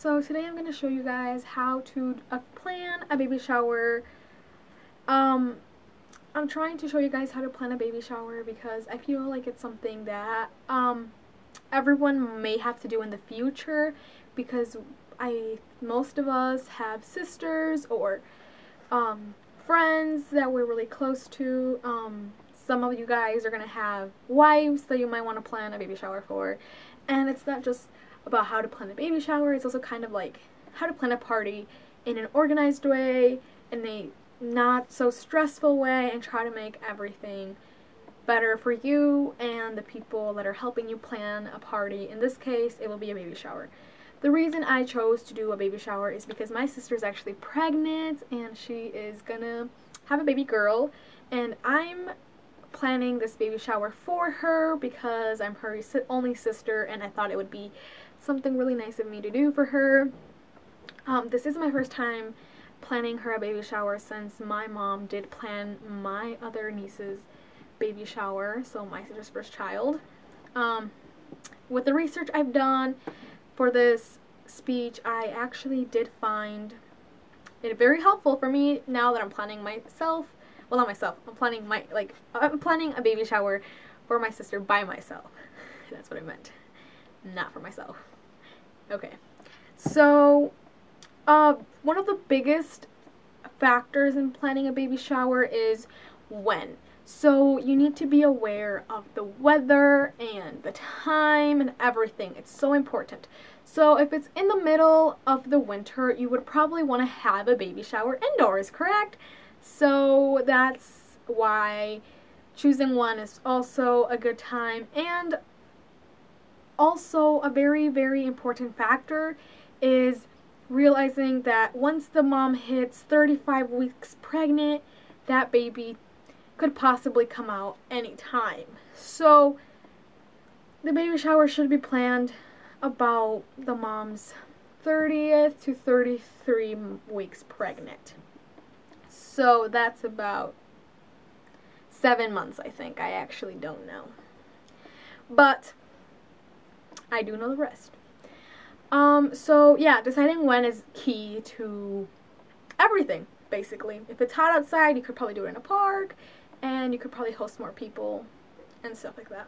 so today I'm going to show you guys how to uh, plan a baby shower. Um, I'm trying to show you guys how to plan a baby shower because I feel like it's something that um, everyone may have to do in the future because I most of us have sisters or um, friends that we're really close to. Um, some of you guys are going to have wives that you might want to plan a baby shower for. And it's not just about how to plan a baby shower, it's also kind of like how to plan a party in an organized way, in a not so stressful way, and try to make everything better for you and the people that are helping you plan a party. In this case, it will be a baby shower. The reason I chose to do a baby shower is because my sister is actually pregnant and she is gonna have a baby girl and I'm planning this baby shower for her because I'm her only sister and I thought it would be something really nice of me to do for her. Um, this is my first time planning her a baby shower since my mom did plan my other niece's baby shower, so my sister's first child. Um, with the research I've done for this speech, I actually did find it very helpful for me now that I'm planning myself. Well, not myself. I'm planning my, like, I'm planning a baby shower for my sister by myself. That's what I meant. Not for myself. Okay. So, uh, one of the biggest factors in planning a baby shower is when. So you need to be aware of the weather and the time and everything. It's so important. So if it's in the middle of the winter, you would probably want to have a baby shower indoors, correct? So that's why choosing one is also a good time. And also a very, very important factor is realizing that once the mom hits 35 weeks pregnant, that baby could possibly come out anytime. So the baby shower should be planned about the mom's 30th to 33 weeks pregnant. So that's about seven months, I think. I actually don't know. But I do know the rest. Um, so yeah, deciding when is key to everything, basically. If it's hot outside, you could probably do it in a park, and you could probably host more people and stuff like that.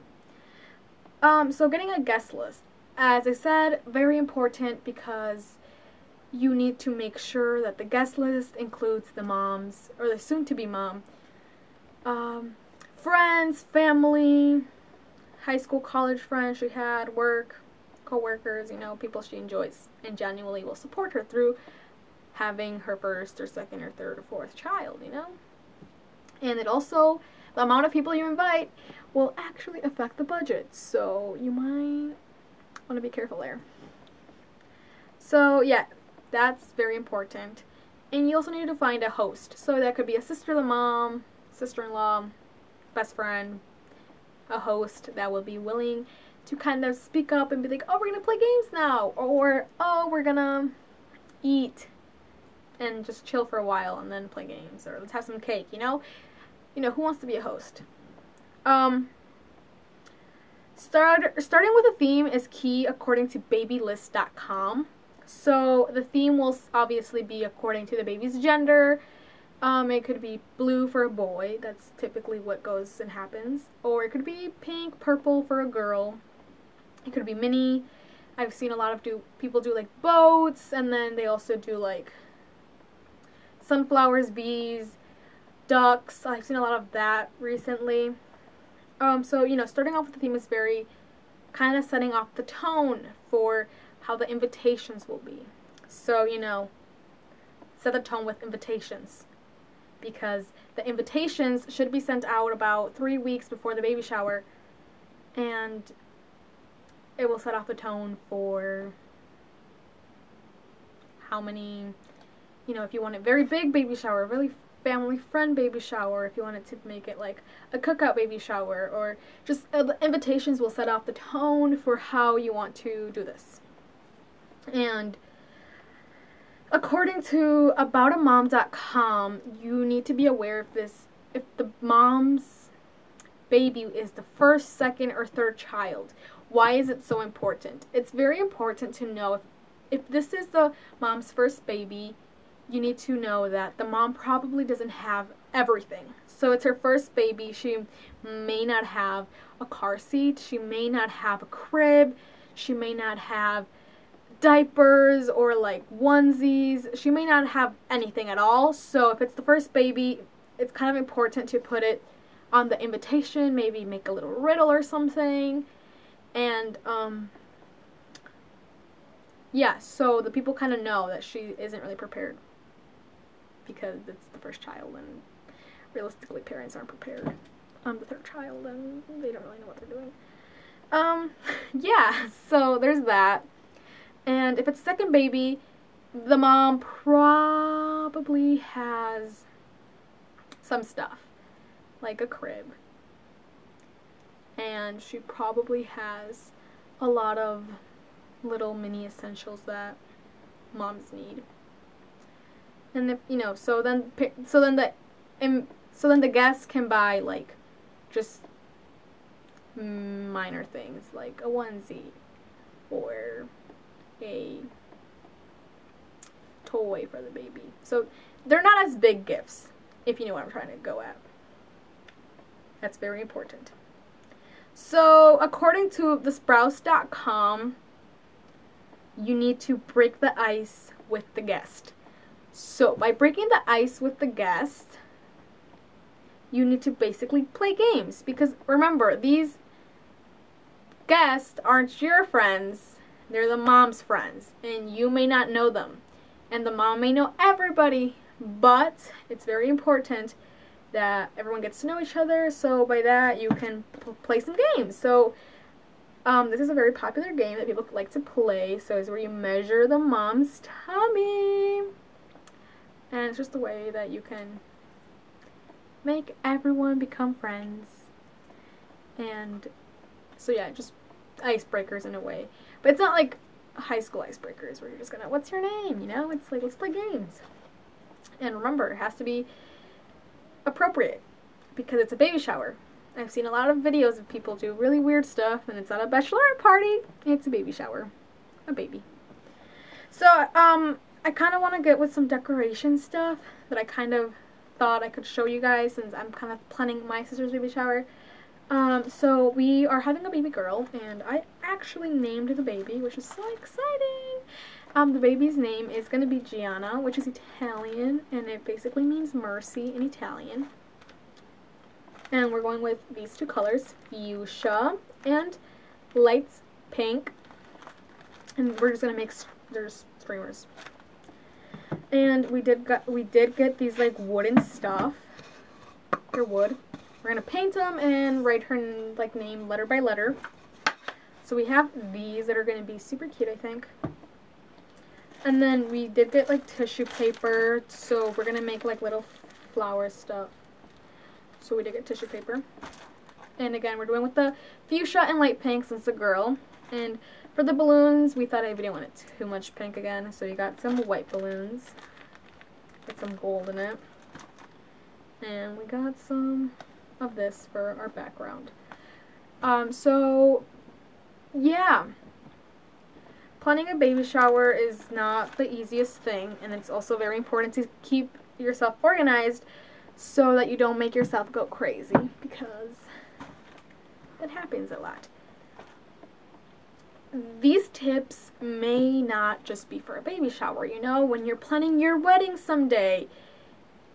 Um, so getting a guest list. As I said, very important because you need to make sure that the guest list includes the moms, or the soon-to-be mom, um, friends, family, high school, college friends she had, work, co-workers, you know, people she enjoys and genuinely will support her through having her first or second or third or fourth child, you know? And it also, the amount of people you invite will actually affect the budget, so you might want to be careful there. So yeah, that's very important. And you also need to find a host. So that could be a sister, the mom, sister-in-law, best friend, a host that will be willing to kind of speak up and be like, oh, we're going to play games now. Or, oh, we're going to eat and just chill for a while and then play games. Or let's have some cake, you know? You know, who wants to be a host? Um, start, starting with a theme is key according to babylist.com. So the theme will obviously be according to the baby's gender, um, it could be blue for a boy, that's typically what goes and happens. Or it could be pink, purple for a girl. It could be mini. I've seen a lot of do people do like boats, and then they also do like sunflowers, bees, ducks. I've seen a lot of that recently. Um, so, you know, starting off with the theme is very kind of setting off the tone for how the invitations will be. So, you know, set the tone with invitations. Because the invitations should be sent out about three weeks before the baby shower. And it will set off the tone for how many you know if you want a very big baby shower really family friend baby shower if you wanted to make it like a cookout baby shower or just uh, the invitations will set off the tone for how you want to do this and according to aboutamom.com, you need to be aware if this if the mom's baby is the first, second, or third child. Why is it so important? It's very important to know if if this is the mom's first baby, you need to know that the mom probably doesn't have everything. So it's her first baby. She may not have a car seat. She may not have a crib. She may not have diapers or like onesies. She may not have anything at all. So if it's the first baby, it's kind of important to put it on the invitation, maybe make a little riddle or something. And um yeah, so the people kind of know that she isn't really prepared because it's the first child and realistically parents aren't prepared. I'm the third child and they don't really know what they're doing. Um yeah, so there's that. And if it's second baby, the mom probably has some stuff, like a crib. And she probably has a lot of little mini essentials that moms need. And if, you know, so then so then the so then the guests can buy like just minor things like a onesie or a toy for the baby. So they're not as big gifts, if you know what I'm trying to go at. That's very important. So according to the Spruce.com, you need to break the ice with the guest. So by breaking the ice with the guest, you need to basically play games because remember, these guests aren't your friends they're the mom's friends, and you may not know them. And the mom may know everybody, but it's very important that everyone gets to know each other, so by that you can play some games. So um, this is a very popular game that people like to play, so it's where you measure the mom's tummy. And it's just a way that you can make everyone become friends. And so yeah, just icebreakers in a way. But it's not like high school icebreakers where you're just gonna, what's your name? You know, it's like, let's play games. And remember, it has to be appropriate because it's a baby shower. I've seen a lot of videos of people do really weird stuff and it's not a bachelorette party, it's a baby shower. A baby. So, um, I kind of want to get with some decoration stuff that I kind of thought I could show you guys since I'm kind of planning my sister's baby shower. Um, so we are having a baby girl, and I actually named the baby, which is so exciting. Um, the baby's name is going to be Gianna, which is Italian, and it basically means mercy in Italian. And we're going with these two colors, fuchsia and light pink. And we're just going to make there's streamers. And we did got we did get these like wooden stuff. They're wood. We're going to paint them and write her like name letter by letter. So we have these that are going to be super cute, I think. And then we did get like tissue paper, so we're going to make like little flower stuff. So we did get tissue paper. And again, we're doing with the fuchsia and light pink since a girl. And for the balloons, we thought I didn't want it too much pink again, so we got some white balloons. With some gold in it. And we got some of this for our background. Um, so, yeah. Planning a baby shower is not the easiest thing, and it's also very important to keep yourself organized so that you don't make yourself go crazy, because it happens a lot. These tips may not just be for a baby shower, you know, when you're planning your wedding someday,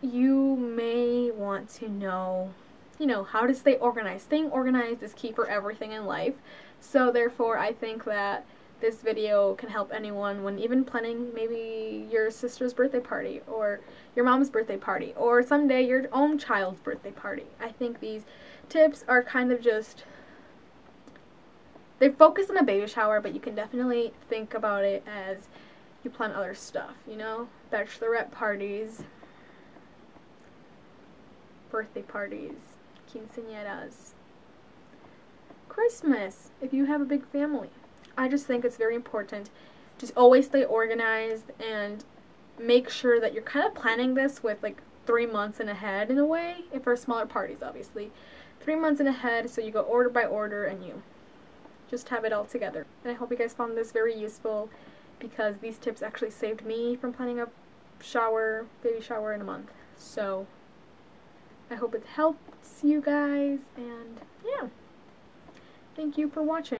you may want to know you know, how to stay organized. Staying organized is key for everything in life. So therefore, I think that this video can help anyone when even planning maybe your sister's birthday party or your mom's birthday party or someday your own child's birthday party. I think these tips are kind of just they focus on a baby shower, but you can definitely think about it as you plan other stuff, you know? Bachelorette parties, birthday parties, quinceañeras. Christmas, if you have a big family. I just think it's very important. Just always stay organized and make sure that you're kind of planning this with like three months in ahead in a way, if for smaller parties obviously. Three months in ahead so you go order by order and you just have it all together. And I hope you guys found this very useful because these tips actually saved me from planning a shower, baby shower in a month. So I hope it helps you guys and yeah. Thank you for watching.